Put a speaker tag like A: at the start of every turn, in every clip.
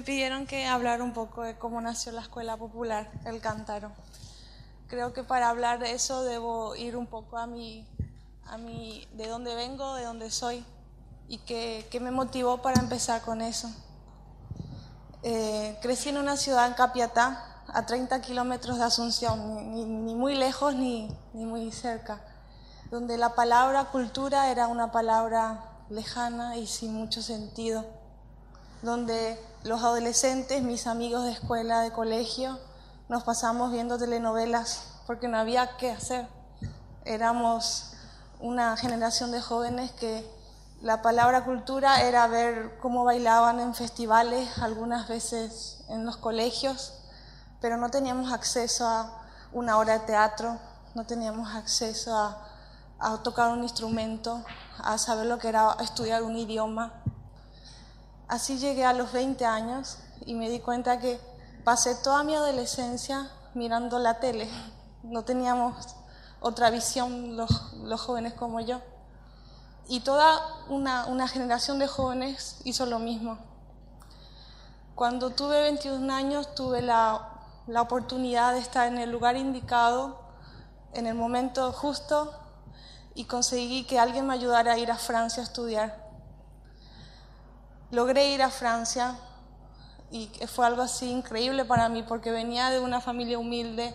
A: me pidieron que hablar un poco de cómo nació la escuela popular, el cántaro. Creo que para hablar de eso debo ir un poco a mi, a mi de dónde vengo, de dónde soy y qué, qué me motivó para empezar con eso. Eh, crecí en una ciudad en Capiatá, a 30 kilómetros de Asunción, ni, ni muy lejos ni, ni muy cerca, donde la palabra cultura era una palabra lejana y sin mucho sentido, donde los adolescentes, mis amigos de escuela, de colegio, nos pasamos viendo telenovelas porque no había qué hacer. Éramos una generación de jóvenes que la palabra cultura era ver cómo bailaban en festivales, algunas veces en los colegios, pero no teníamos acceso a una hora de teatro, no teníamos acceso a, a tocar un instrumento, a saber lo que era estudiar un idioma. Así llegué a los 20 años y me di cuenta que pasé toda mi adolescencia mirando la tele. No teníamos otra visión los, jóvenes como yo. Y toda una, generación de jóvenes hizo lo mismo. Cuando tuve 21 años tuve la oportunidad de estar en el lugar indicado, en el momento justo, y conseguí que alguien me ayudara a ir a Francia a estudiar. Logré ir a Francia y fue algo así increíble para mí porque venía de una familia humilde,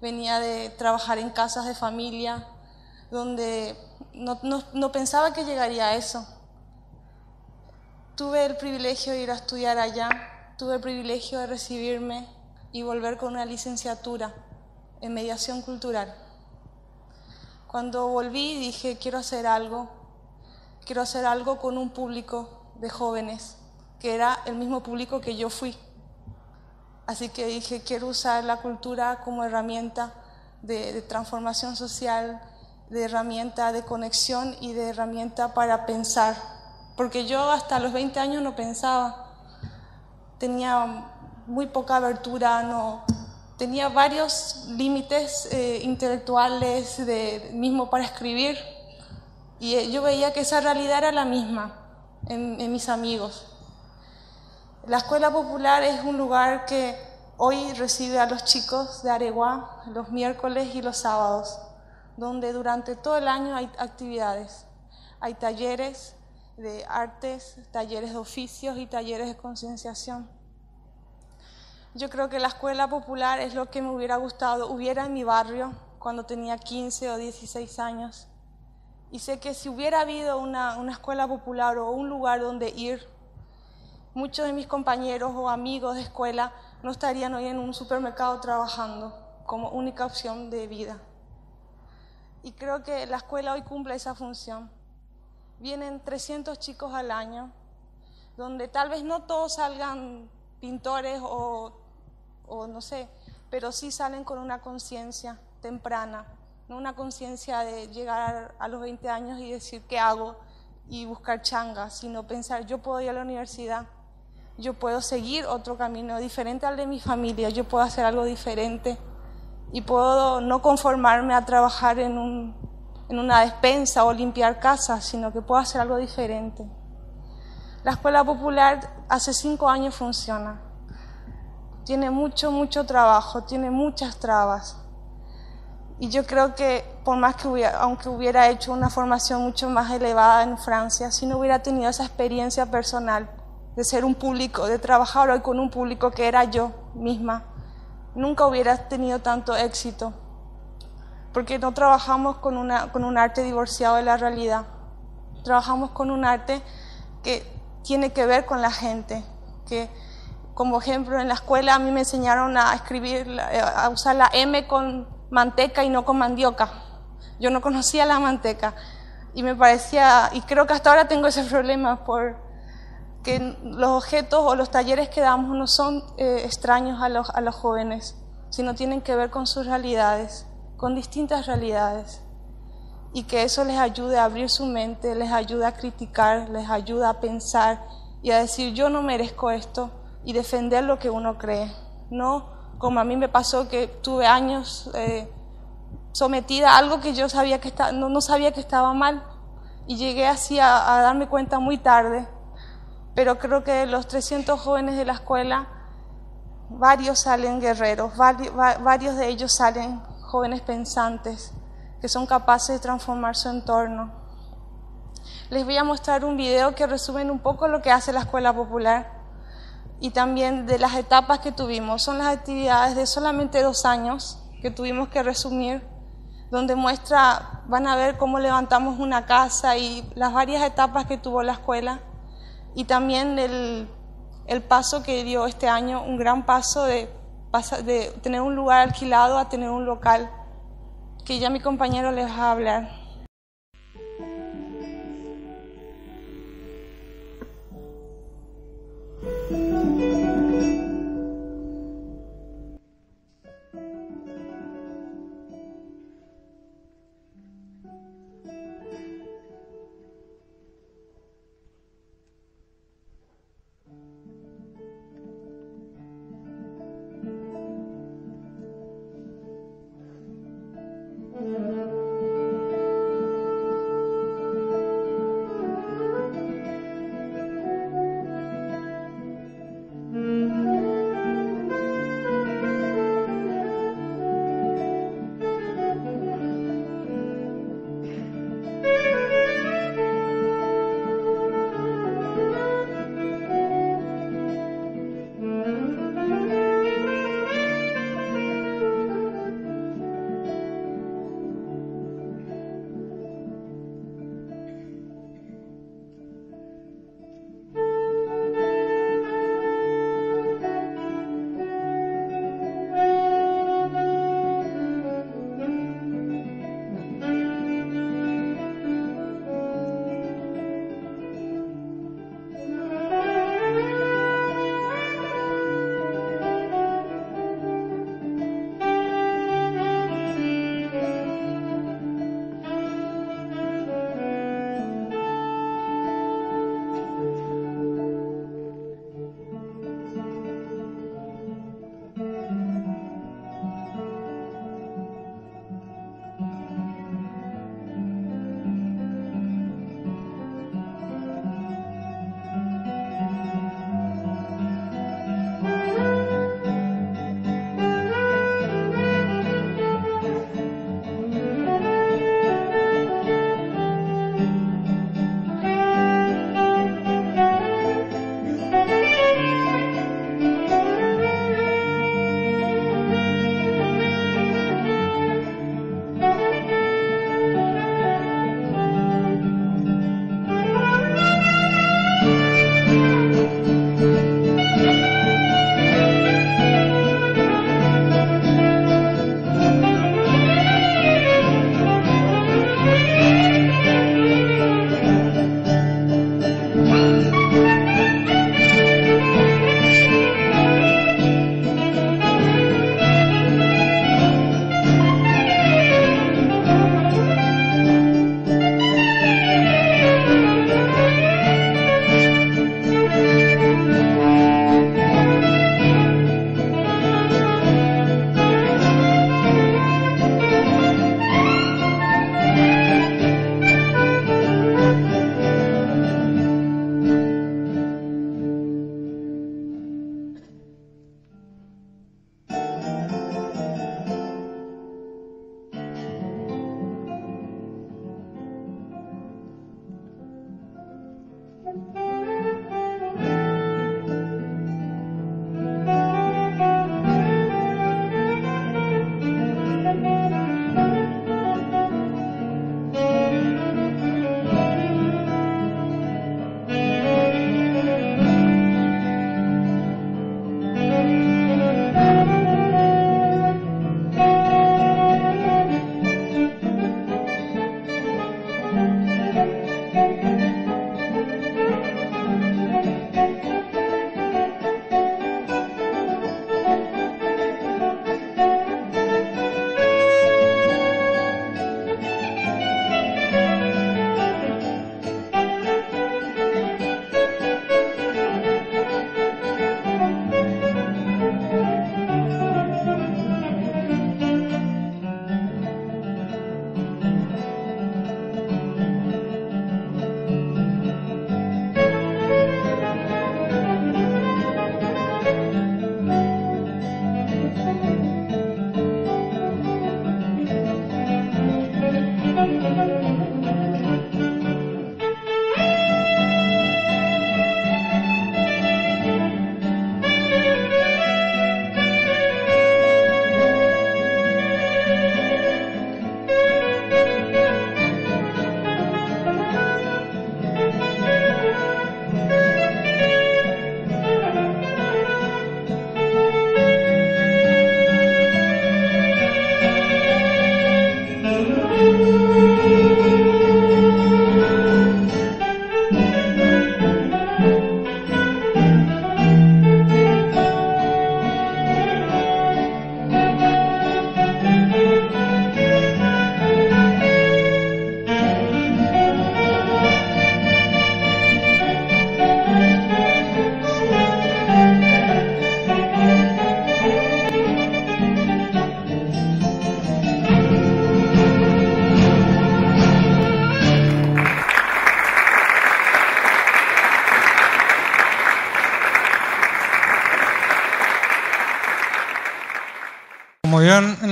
A: venía de trabajar en casas de familia, donde no, no, pensaba que llegaría a eso. Tuve el privilegio de ir a estudiar allá, tuve el privilegio de recibirme y volver con una licenciatura en mediación cultural. Cuando volví dije, quiero hacer algo, quiero hacer algo con un público de jóvenes, que era el mismo público que yo fui. Así que dije, quiero usar la cultura como herramienta de, transformación social, de herramienta de conexión y de herramienta para pensar. Porque yo hasta los 20 años no pensaba, tenía muy poca abertura, no, tenía varios límites eh, intelectuales mismo para escribir y eh, yo veía que esa realidad era la misma en, mis amigos. La escuela popular es un lugar que hoy recibe a los chicos de Areguá los miércoles y los sábados, donde durante todo el año hay actividades. Hay talleres de artes, talleres de oficios y talleres de concienciación. Yo creo que la escuela popular es lo que me hubiera gustado, hubiera en mi barrio cuando tenía 15 o 16 años. Y sé que si hubiera habido una, una escuela popular o un lugar donde ir, muchos de mis compañeros o amigos de escuela no estarían hoy en un supermercado trabajando como única opción de vida. Y creo que la escuela hoy cumple esa función. Vienen 300 chicos al año, donde tal vez no todos salgan pintores o o no sé, pero sí salen con una conciencia temprana, no una conciencia de llegar a los 20 años y decir qué hago y buscar changa, sino pensar yo puedo ir a la universidad, yo puedo seguir otro camino diferente al de mi familia, yo puedo hacer algo diferente y puedo no conformarme a trabajar en, un, en una despensa o limpiar casas, sino que puedo hacer algo diferente. La escuela popular hace cinco años funciona tiene mucho, mucho trabajo, tiene muchas trabas. Y yo creo que por más que hubiera, aunque hubiera hecho una formación mucho más elevada en Francia, si no hubiera tenido esa experiencia personal de ser un público, de trabajar hoy con un público que era yo misma, nunca hubiera tenido tanto éxito. Porque no trabajamos con, una, con un arte divorciado de la realidad. Trabajamos con un arte que tiene que ver con la gente, que como ejemplo, en la escuela a mí me enseñaron a escribir, a usar la M con manteca y no con mandioca. Yo no conocía la manteca y me parecía, y creo que hasta ahora tengo ese problema por que los objetos o los talleres que damos no son eh, extraños a los, a los jóvenes, sino tienen que ver con sus realidades, con distintas realidades. Y que eso les ayude a abrir su mente, les ayude a criticar, les ayude a pensar y a decir, yo no merezco esto, y defender lo que uno cree. No como a mí me pasó que tuve años eh, sometida a algo que yo sabía que no, sabía que estaba mal. Y llegué así a, a, darme cuenta muy tarde. Pero creo que de los 300 jóvenes de la escuela, varios salen guerreros, varios de ellos salen jóvenes pensantes que son capaces de transformar su entorno. Les voy a mostrar un video que resume un poco lo que hace la Escuela Popular y también de las etapas que tuvimos. Son las actividades de solamente dos años que tuvimos que resumir, donde muestra, van a ver cómo levantamos una casa y las varias etapas que tuvo la escuela y también el, el paso que dio este año, un gran paso de, de tener un lugar alquilado a tener un local, que ya mi compañero les va a hablar.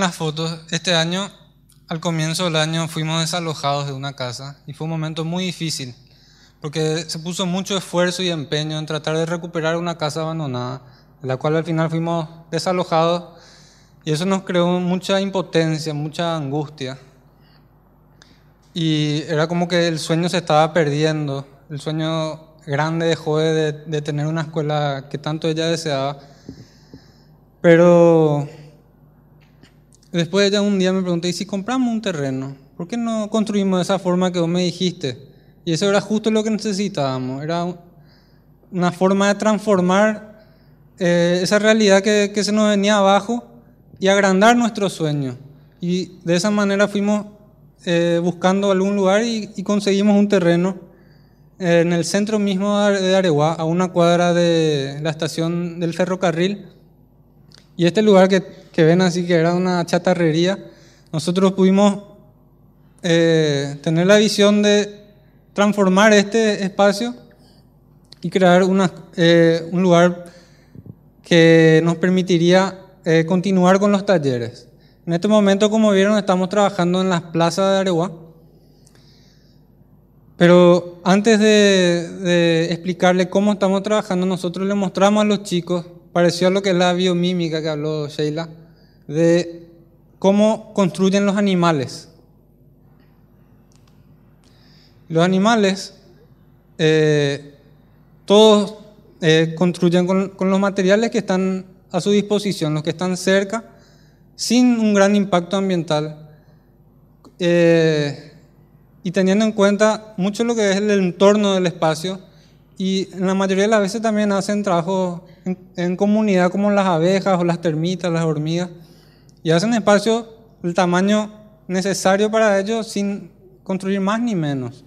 B: Las fotos, este año, al comienzo del año, fuimos desalojados de una casa y fue un momento muy difícil, porque se puso mucho esfuerzo y empeño en tratar de recuperar una casa abandonada, de la cual al final fuimos desalojados y eso nos creó mucha impotencia, mucha angustia. Y era como que el sueño se estaba perdiendo, el sueño grande dejó de, de tener una escuela que tanto ella deseaba. Pero después ella un día me preguntó, ¿y si compramos un terreno? ¿Por qué no construimos de esa forma que vos me dijiste? Y eso era justo lo que necesitábamos, era una forma de transformar eh, esa realidad que, se nos venía abajo y agrandar nuestro sueño. Y de esa manera fuimos eh, buscando algún lugar y, y, conseguimos un terreno en el centro mismo de Areguá, a una cuadra de la estación del ferrocarril. Y este lugar que, que ven así, que era una chatarrería, nosotros pudimos eh, tener la visión de transformar este espacio y crear una, eh, un lugar que nos permitiría eh, continuar con los talleres. En este momento, como vieron, estamos trabajando en las plazas de Areguá. Pero antes de, de, explicarle cómo estamos trabajando, nosotros le mostramos a los chicos, pareció a lo que es la biomímica que habló Sheila, de cómo construyen los animales. Los animales, eh, todos eh, construyen con, con los materiales que están a su disposición, los que están cerca, sin un gran impacto ambiental eh, y teniendo en cuenta mucho lo que es el entorno del espacio y en la mayoría de las veces también hacen trabajo en, en comunidad como las abejas o las termitas, las hormigas y hacen espacio el tamaño necesario para ellos sin construir más ni menos.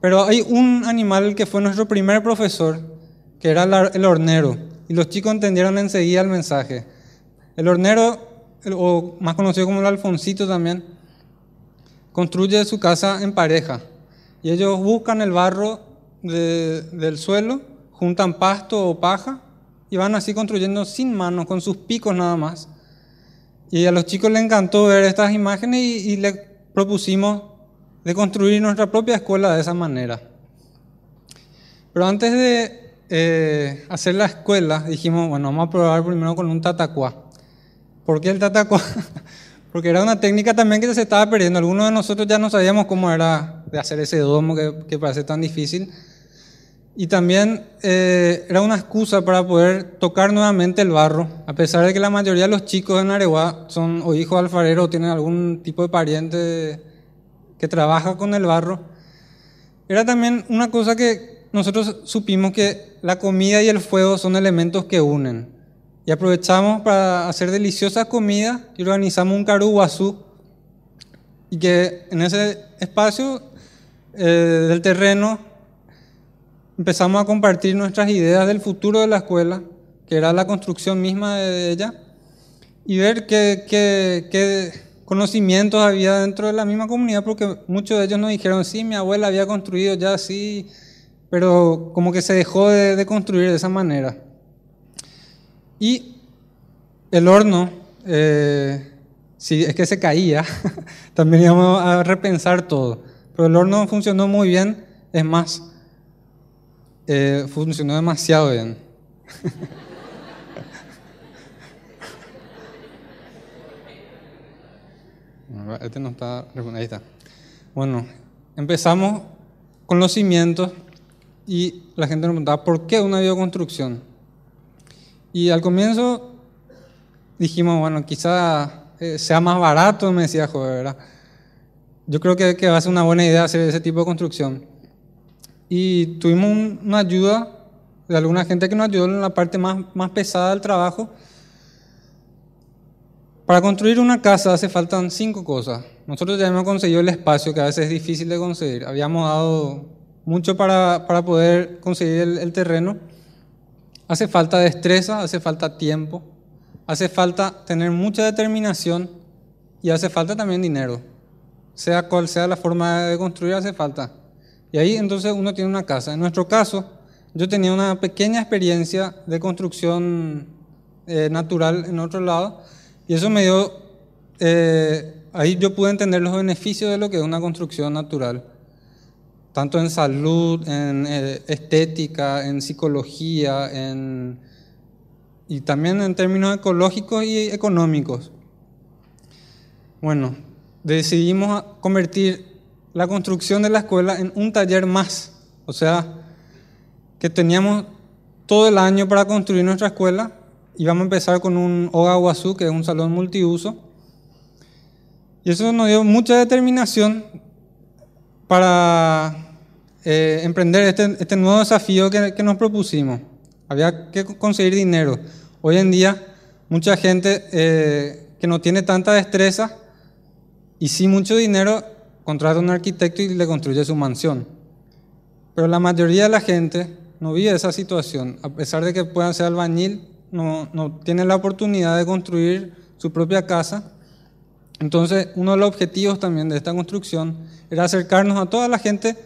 B: Pero hay un animal que fue nuestro primer profesor, que era el hornero y los chicos entendieron enseguida el mensaje. El hornero, o más conocido como el alfoncito también, construye su casa en pareja. Y ellos buscan el barro de, del suelo, juntan pasto o paja y van así construyendo sin manos, con sus picos nada más. Y a los chicos les encantó ver estas imágenes y, y les propusimos de construir nuestra propia escuela de esa manera. Pero antes de eh, hacer la escuela, dijimos, bueno, vamos a probar primero con un tatacuá. ¿Por qué el tatacuá? Porque era una técnica también que se estaba perdiendo. Algunos de nosotros ya no sabíamos cómo era de hacer ese domo que, que parece tan difícil. Y también eh, era una excusa para poder tocar nuevamente el barro, a pesar de que la mayoría de los chicos en Areguá son o hijos de alfarero o tienen algún tipo de pariente que trabaja con el barro. Era también una cosa que nosotros supimos que la comida y el fuego son elementos que unen. Y aprovechamos para hacer deliciosa comida y organizamos un caruguazú. Y que en ese espacio eh, del terreno empezamos a compartir nuestras ideas del futuro de la escuela, que era la construcción misma de ella, y ver qué, qué, qué conocimientos había dentro de la misma comunidad, porque muchos de ellos nos dijeron, sí, mi abuela había construido ya así pero como que se dejó de, de construir de esa manera. Y el horno, eh, si es que se caía, también íbamos a repensar todo. Pero el horno funcionó muy bien, es más, eh, funcionó demasiado bien. este no está, ahí está. Bueno, empezamos con los cimientos y la gente nos preguntaba, ¿por qué una bioconstrucción? Y al comienzo dijimos, bueno, quizá eh, sea más barato, me decía Joder, ¿verdad? Yo creo que, que, va a ser una buena idea hacer ese tipo de construcción. Y tuvimos un, una ayuda de alguna gente que nos ayudó en la parte más, más pesada del trabajo. Para construir una casa hace faltan cinco cosas. Nosotros ya hemos conseguido el espacio, que a veces es difícil de conseguir. Habíamos dado mucho para, para poder conseguir el, terreno. Hace falta destreza, hace falta tiempo, hace falta tener mucha determinación y hace falta también dinero. Sea cual sea la forma de construir, hace falta. Y ahí entonces uno tiene una casa. En nuestro caso, yo tenía una pequeña experiencia de construcción eh, natural en otro lado Y eso me dio, eh, ahí yo pude entender los beneficios de lo que es una construcción natural, tanto en salud, en eh, estética, en psicología, en, y también en términos ecológicos y económicos. Bueno, decidimos convertir la construcción de la escuela en un taller más, o sea, que teníamos todo el año para construir nuestra escuela. Íbamos a empezar con un Oga Guazú, que es un salón multiuso. Y eso nos dio mucha determinación para eh, emprender este, este, nuevo desafío que, nos propusimos. Había que conseguir dinero. Hoy en día, mucha gente eh, que no tiene tanta destreza y sin mucho dinero contrata a un arquitecto y le construye su mansión. Pero la mayoría de la gente no vive esa situación. A pesar de que puedan ser albañil, no, no tiene la oportunidad de construir su propia casa. Entonces, uno de los objetivos también de esta construcción era acercarnos a toda la gente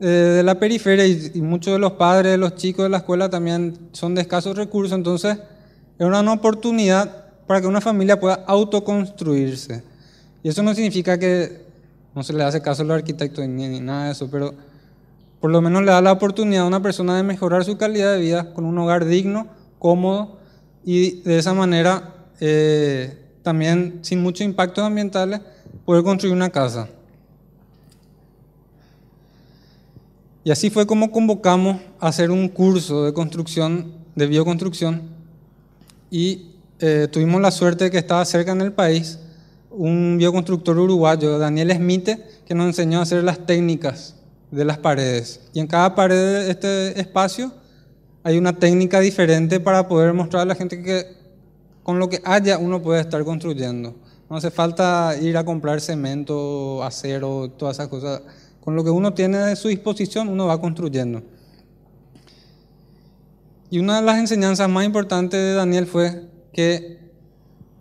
B: eh, de la periferia y, y, muchos de los padres, de los chicos de la escuela también son de escasos recursos. Entonces, era una oportunidad para que una familia pueda autoconstruirse. Y eso no significa que no se le hace caso al arquitecto ni, nada de eso, pero por lo menos le da la oportunidad a una persona de mejorar su calidad de vida con un hogar digno, cómodo y de esa manera eh, también sin muchos impactos ambientales poder construir una casa. Y así fue como convocamos a hacer un curso de construcción, de bioconstrucción, y eh, tuvimos la suerte de que estaba cerca en el país un bioconstructor uruguayo, Daniel Smith, que nos enseñó a hacer las técnicas de las paredes. Y en cada pared de este espacio hay una técnica diferente para poder mostrar a la gente que con lo que haya uno puede estar construyendo. No hace falta ir a comprar cemento, acero, todas esas cosas. Con lo que uno tiene a su disposición, uno va construyendo. Y una de las enseñanzas más importantes de Daniel fue que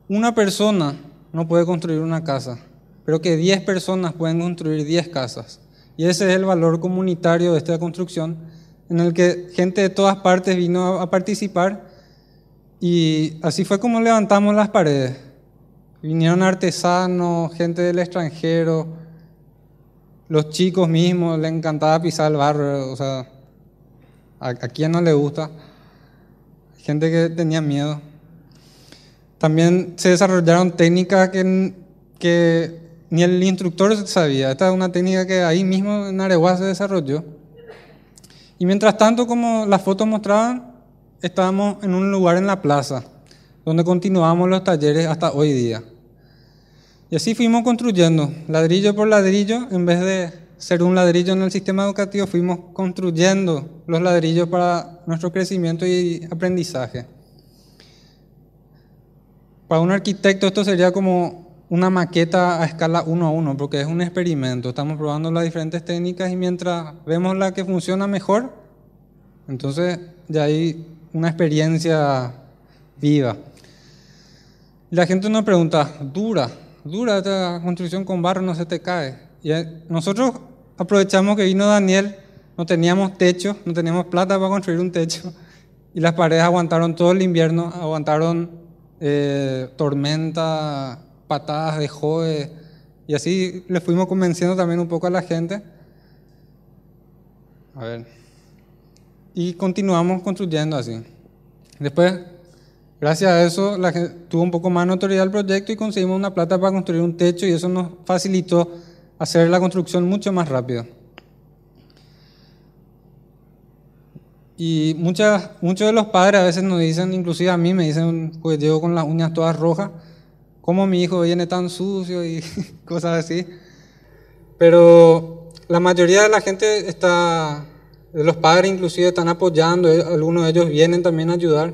B: una persona no puede construir una casa, pero que 10 personas pueden construir 10 casas. Y ese es el valor comunitario de esta construcción, en el que gente de todas partes vino a participar y así fue como levantamos las paredes. Vinieron artesanos, gente del extranjero, los chicos mismos, les encantaba pisar el barro, o sea, a, a quién no le gusta. Gente que tenía miedo. También se desarrollaron técnicas que, ni el instructor sabía. Esta es una técnica que ahí mismo en Areguá se desarrolló. Y mientras tanto, como las fotos mostraban, estábamos en un lugar en la plaza, donde continuamos los talleres hasta hoy día. Y así fuimos construyendo, ladrillo por ladrillo, en vez de ser un ladrillo en el sistema educativo, fuimos construyendo los ladrillos para nuestro crecimiento y aprendizaje. Para un arquitecto esto sería como una maqueta a escala 1 a 1, porque es un experimento. Estamos probando las diferentes técnicas y mientras vemos la que funciona mejor, entonces ya hay una experiencia viva. La gente nos pregunta, dura, dura esta construcción con barro, no se te cae. Y nosotros aprovechamos que vino Daniel, no teníamos techo, no teníamos plata para construir un techo, y las paredes aguantaron todo el invierno, aguantaron eh, tormenta, patadas de jode. Y así le fuimos convenciendo también un poco a la gente. A ver. Y continuamos construyendo así. Después, gracias a eso, la gente tuvo un poco más notoriedad el proyecto y conseguimos una plata para construir un techo y eso nos facilitó hacer la construcción mucho más rápido. Y muchas, muchos de los padres a veces nos dicen, inclusive a mí me dicen, pues llego con las uñas todas rojas, cómo mi hijo viene tan sucio y cosas así. Pero la mayoría de la gente está, de los padres inclusive están apoyando, eh, algunos de ellos vienen también a ayudar.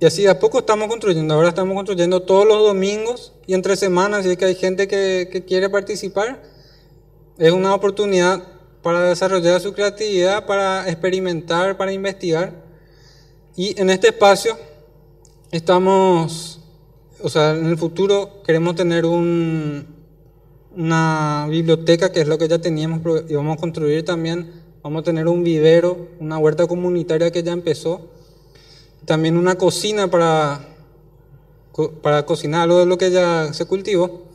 B: Y así a poco estamos construyendo, ahora estamos construyendo todos los domingos y entre semanas, es que hay gente que, que quiere participar, es una oportunidad para desarrollar su creatividad, para experimentar, para investigar. Y en este espacio estamos, o sea, en el futuro queremos tener un, una biblioteca, que es lo que ya teníamos, y vamos a construir también, vamos a tener un vivero, una huerta comunitaria que ya empezó, también una cocina para, para cocinar de lo que ya se cultivó.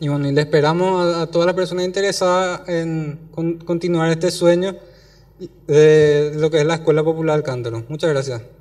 B: Y bueno, y le esperamos a, todas las personas interesadas en continuar este sueño de lo que es la Escuela Popular Cántaro. Muchas gracias.